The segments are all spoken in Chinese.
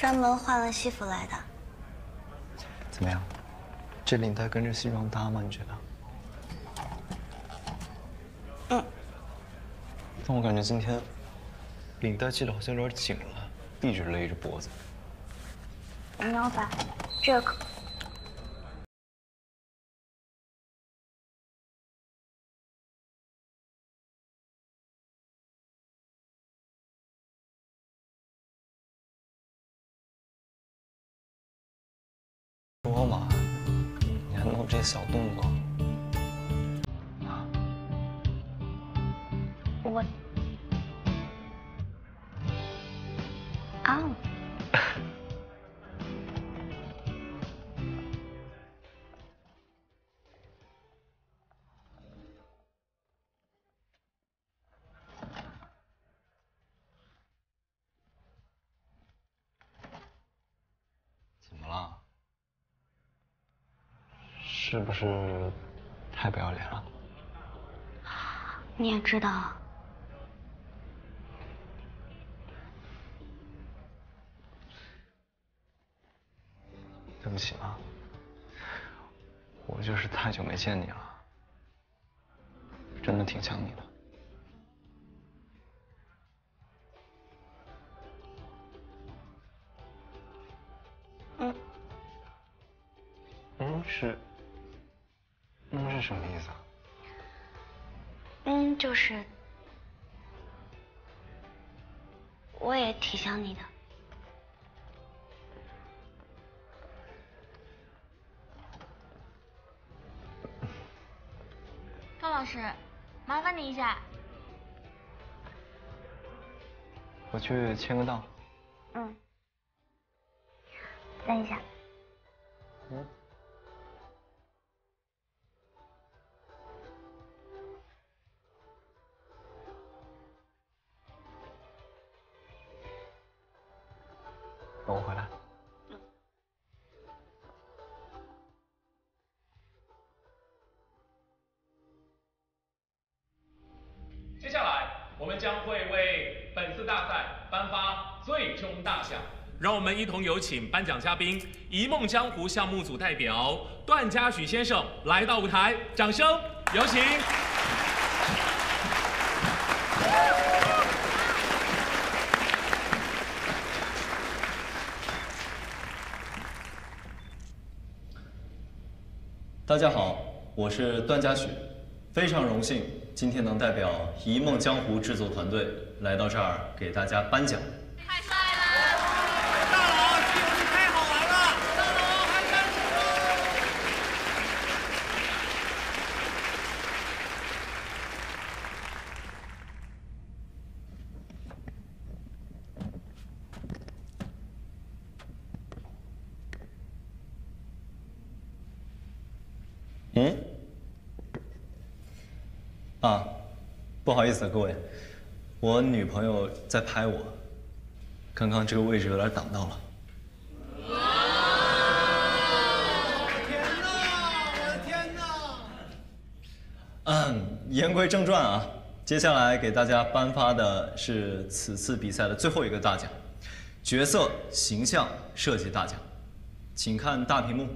专门换了西服来的。怎么样？这领带跟着西装搭吗？你觉得？嗯。但我感觉今天领带系的好像有点紧了，一直勒着脖子。你要把这个。小动作？我啊？是不是太不要脸了？你也知道，对不起啊，我就是太久没见你了，真的挺想你的。嗯，嗯是，嗯是什么意思啊？嗯，就是，我也挺想你的。高老师，麻烦你一下。我去签个到。嗯，等一下。让我们一同有请颁奖嘉宾《一梦江湖》项目组代表段嘉许先生来到舞台，掌声有请。大家好，我是段嘉许，非常荣幸今天能代表《一梦江湖》制作团队来到这儿给大家颁奖。太帅了！大佬，这游戏太好玩了！大佬还敢说？嗯？啊，不好意思，各位，我女朋友在拍我，刚刚这个位置有点挡到了。天哪！我的天哪！嗯，言归正传啊，接下来给大家颁发的是此次比赛的最后一个大奖——角色形象设计大奖，请看大屏幕。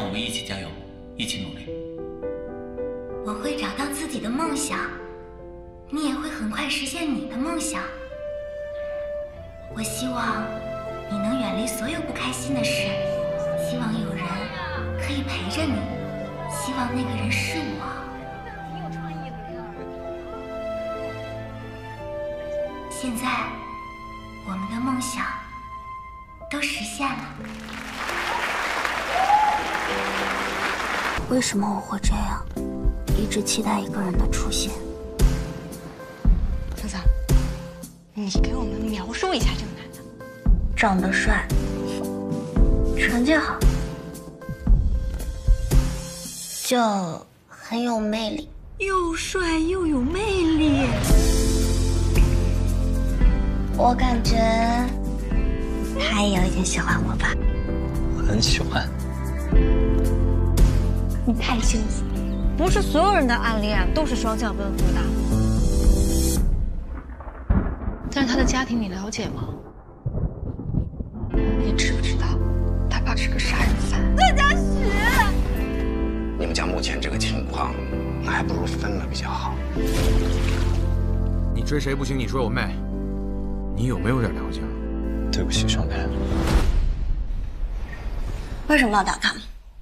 那我们一起加油，一起努力。我会找到自己的梦想，你也会很快实现你的梦想。我希望你能远离所有不开心的事，希望有人可以陪着你，希望那个人是我。现在，我们的梦想都实现了。为什么我会这样？一直期待一个人的出现。泽泽，你给我们描述一下这个男的。长得帅，成绩好，就很有魅力。又帅又有魅力。我感觉他也有一点喜欢我吧。很喜欢。你太幸福了，不是所有人的暗恋都是双向奔赴的。但是他的家庭你了解吗？你知不知道，他爸是个杀人犯？段嘉许，你们家目前这个情况，还不如分了比较好。你追谁不行，你追我妹，你有没有点良心？对不起，兄弟。为什么要打他？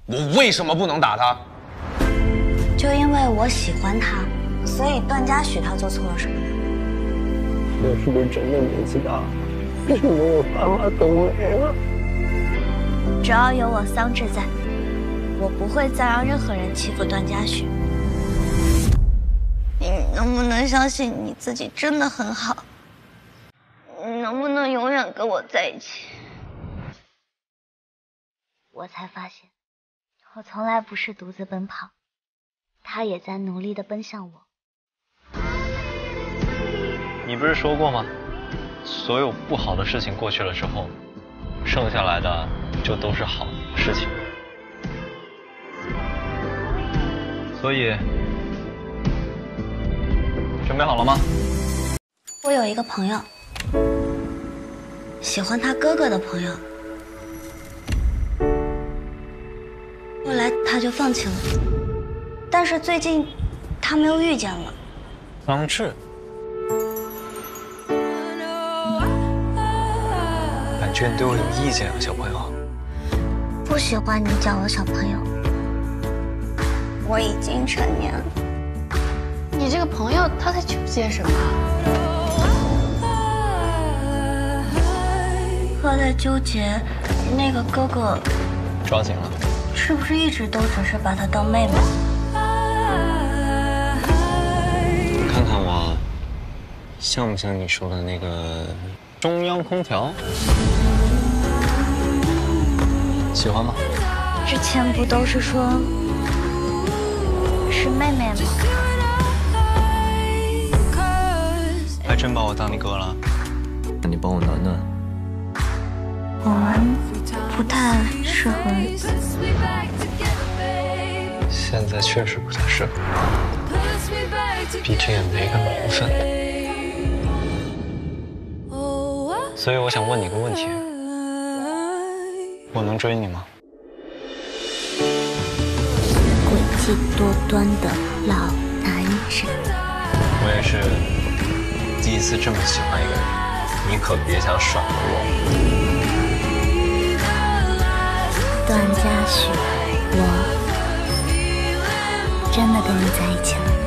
我为什么不能打他？就因为我喜欢他，所以段嘉许他做错了什么？我是不是真的年纪大？为什么我爸妈都没了？只要有我桑稚在，我不会再让任何人欺负段嘉许。你能不能相信你自己真的很好？你能不能永远跟我在一起？我才发现，我从来不是独自奔跑，他也在努力的奔向我。你不是说过吗？所有不好的事情过去了之后，剩下来的就都是好事情。所以，准备好了吗？我有一个朋友，喜欢他哥哥的朋友，后来他就放弃了。但是最近，他们又遇见了。方志，感觉你对我有意见啊，小朋友。不喜欢你叫我小朋友，我已经成年了。你这个朋友他在纠结什么？他在纠结那个哥哥抓紧了。是不是一直都只是把她当妹妹？看看我，像不像你说的那个中央空调？喜欢吗？之前不都是说是妹妹吗？还真把我当你哥了？那你帮我暖暖。我们不太适合。现在确实不太适合，毕竟也没个名分。所以我想问你个问题：我能追你吗？诡计多端的老男人。我也是第一次这么喜欢一个人，你可别想甩了我。段嘉许，我真的跟你在一起了。